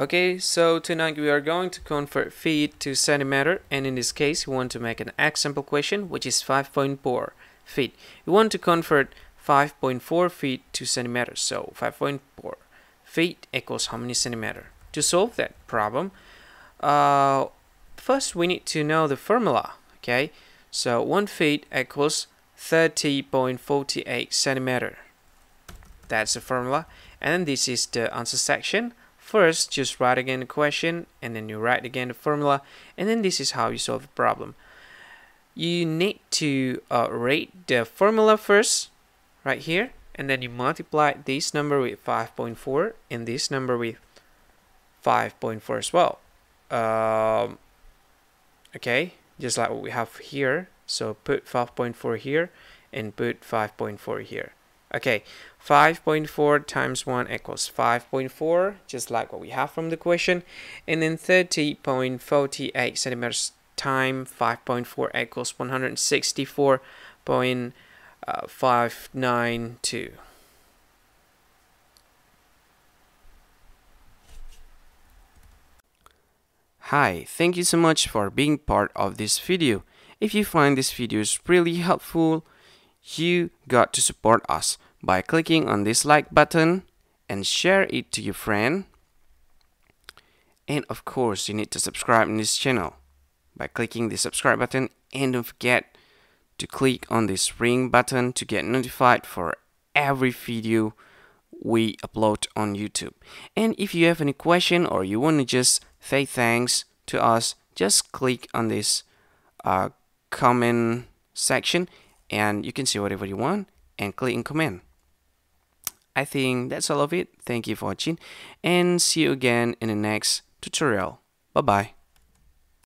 Okay, so tonight we are going to convert feet to centimeter and in this case we want to make an example question which is 5.4 feet. We want to convert 5.4 feet to centimeters. So 5.4 feet equals how many centimeter? To solve that problem, uh, first we need to know the formula. Okay, so 1 feet equals 30.48 centimeter. That's the formula. And this is the answer section. First, just write again the question and then you write again the formula and then this is how you solve the problem. You need to uh, rate the formula first, right here, and then you multiply this number with 5.4 and this number with 5.4 as well. Um, okay, just like what we have here. So put 5.4 here and put 5.4 here. Okay, 5.4 times 1 equals 5.4, just like what we have from the question. And then 30.48 centimeters times 5.4 equals 164.592. Hi, thank you so much for being part of this video. If you find this video is really helpful, you got to support us by clicking on this like button and share it to your friend. And of course, you need to subscribe in this channel by clicking the subscribe button and don't forget to click on this ring button to get notified for every video we upload on YouTube. And if you have any question or you want to just say thanks to us, just click on this uh, comment section and you can see whatever you want and click in comment. I think that's all of it. Thank you for watching and see you again in the next tutorial. Bye bye.